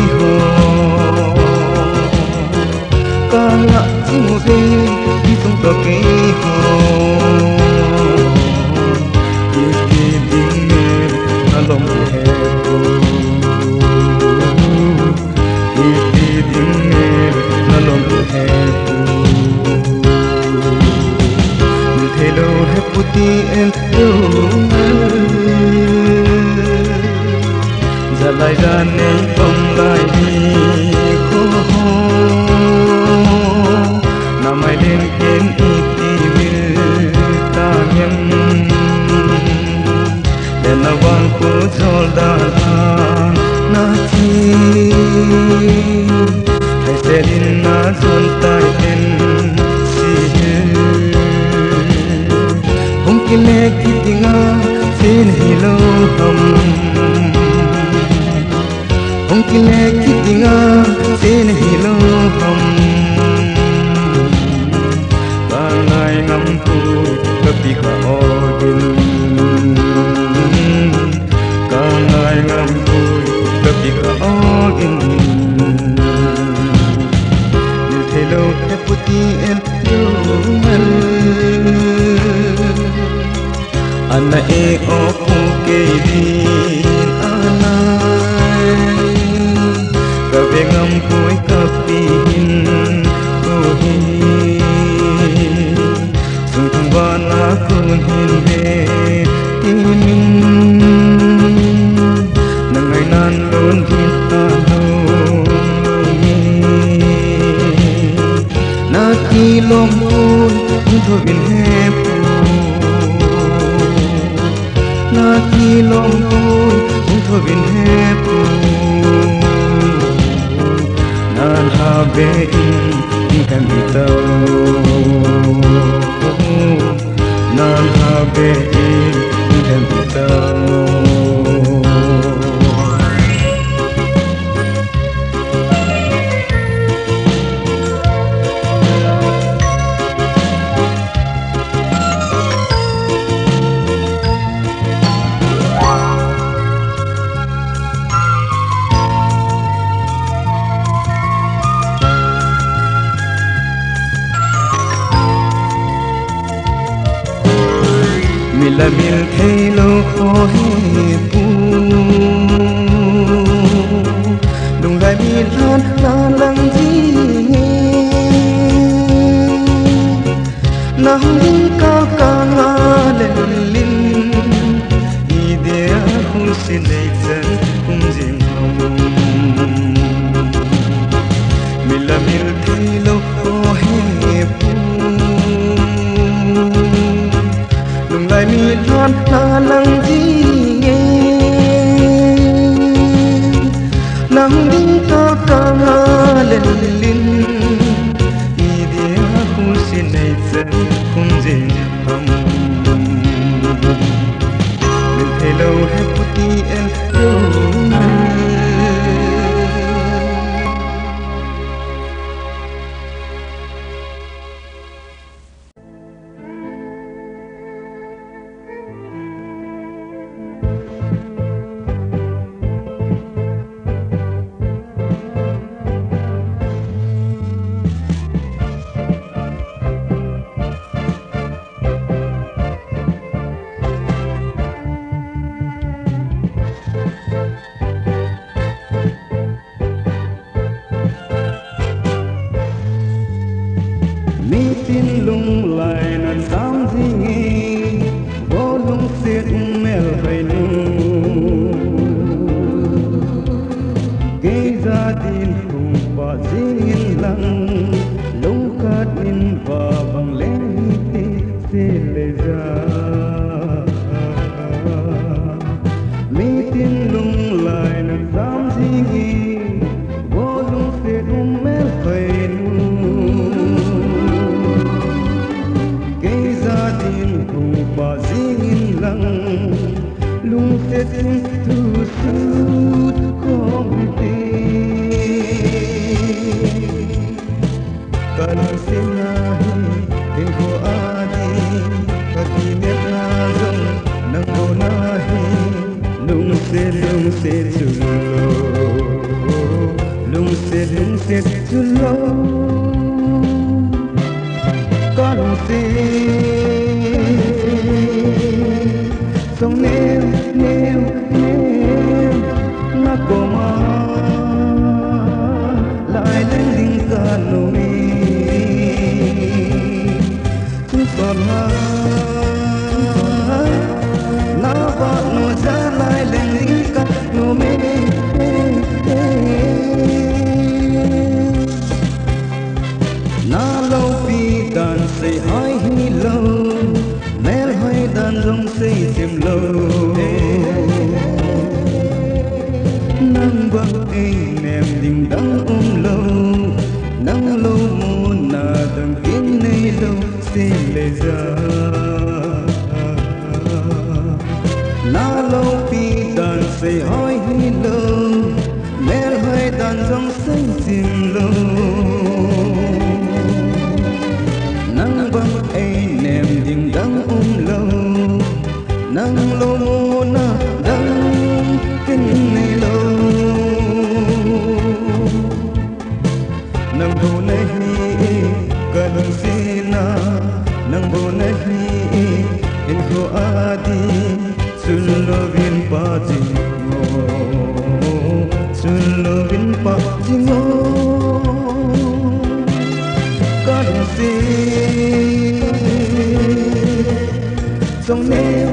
hồ ca ngã mùa dê đi trong tờ cây hồ biết đi bình mềm ta lòng hẹp hồ biết đi bình mềm ta lòng hẹp hồ thế đâu hẹp puti em đâu lại ra nay lo மீட்டிலும் tempted to love. បាក់ជាងកាន់ទីសំនេ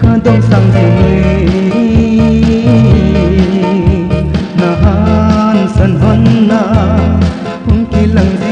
cơn sang dừng na han san hon na hung ki lang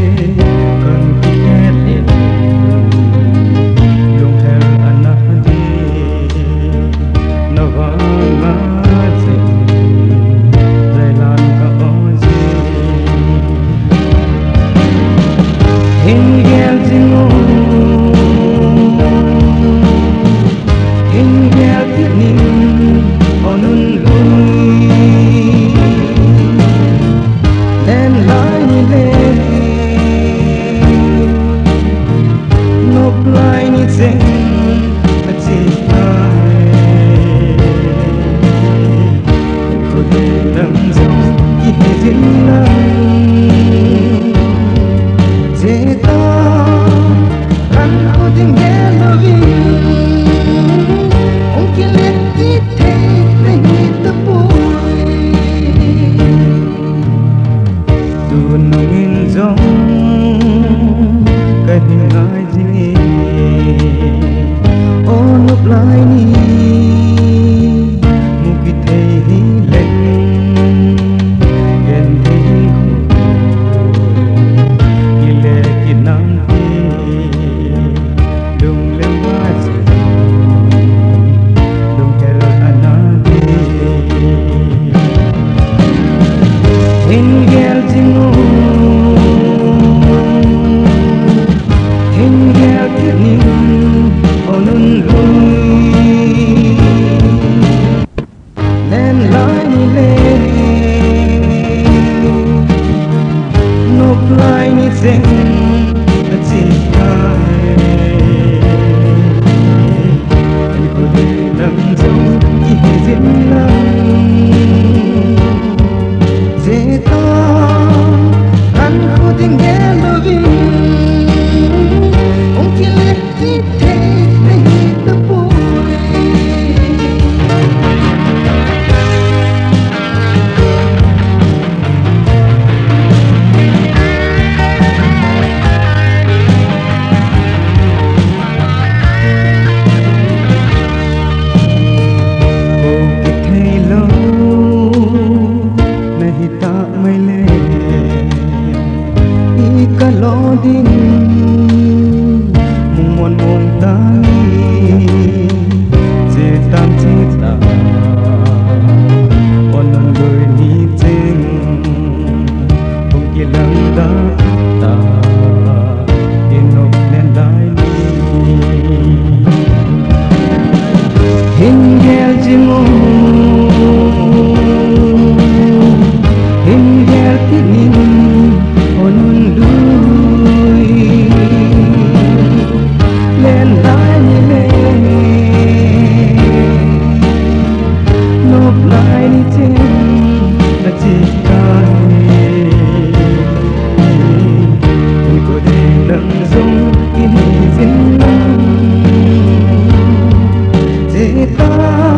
kay hình ai gì ô nước lại ni eternidad.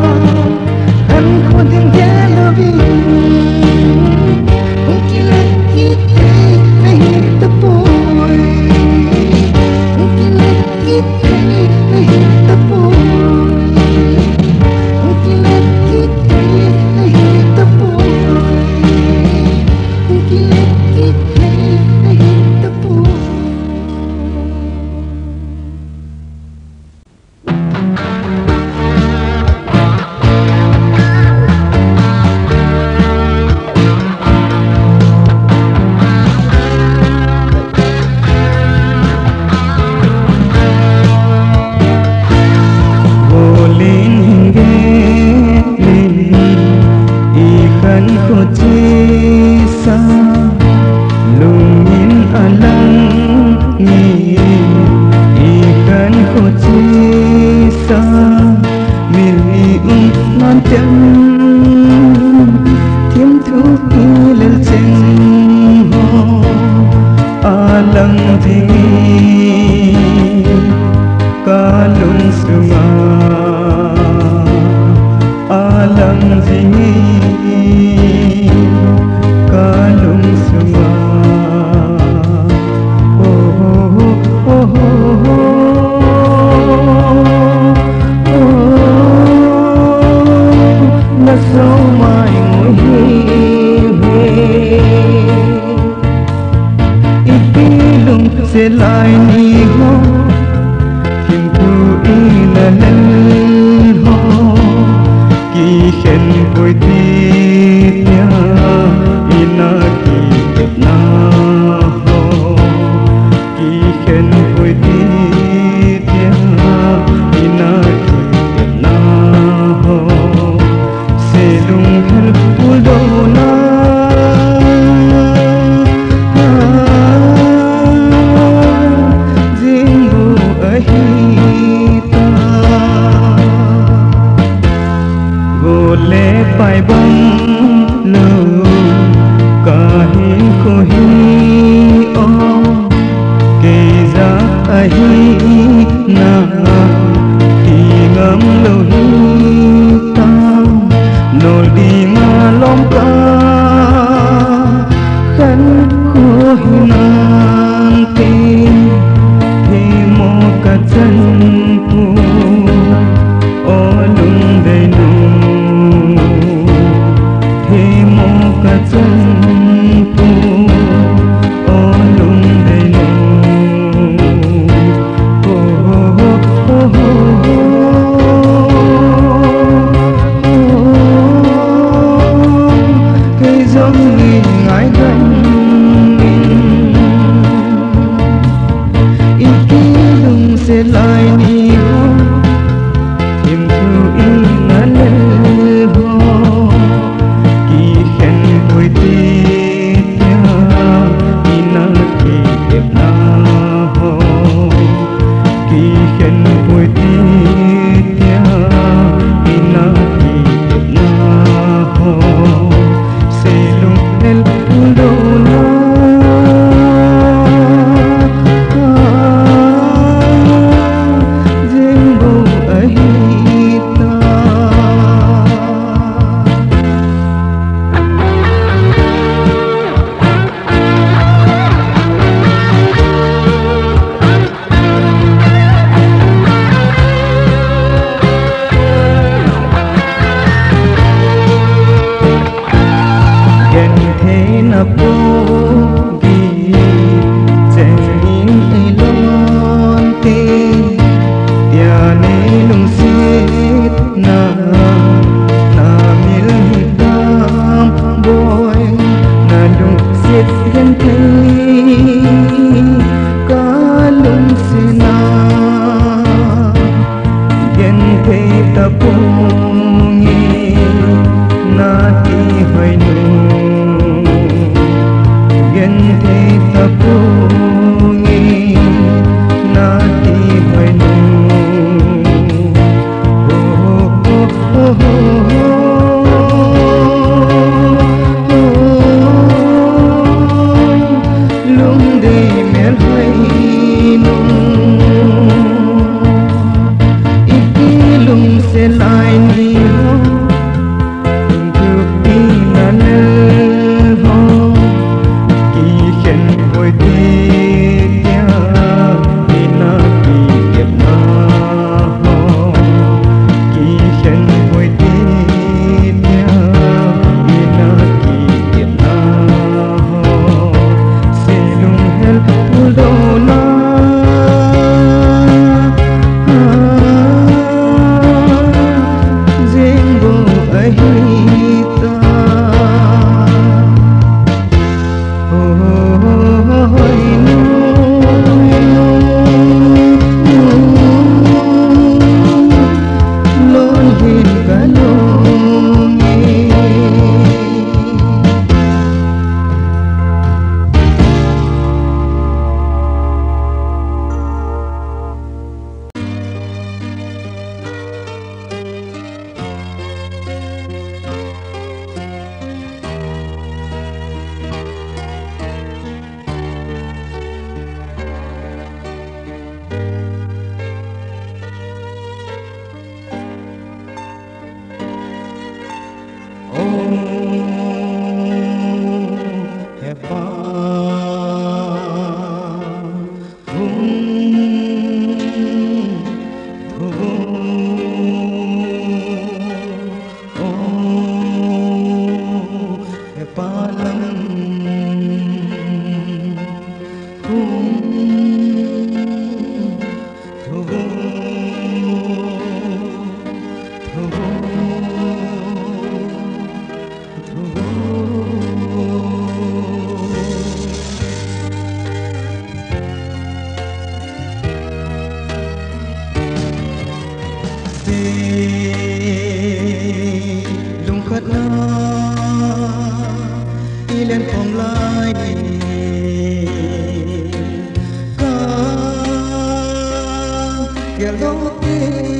que lo tiene.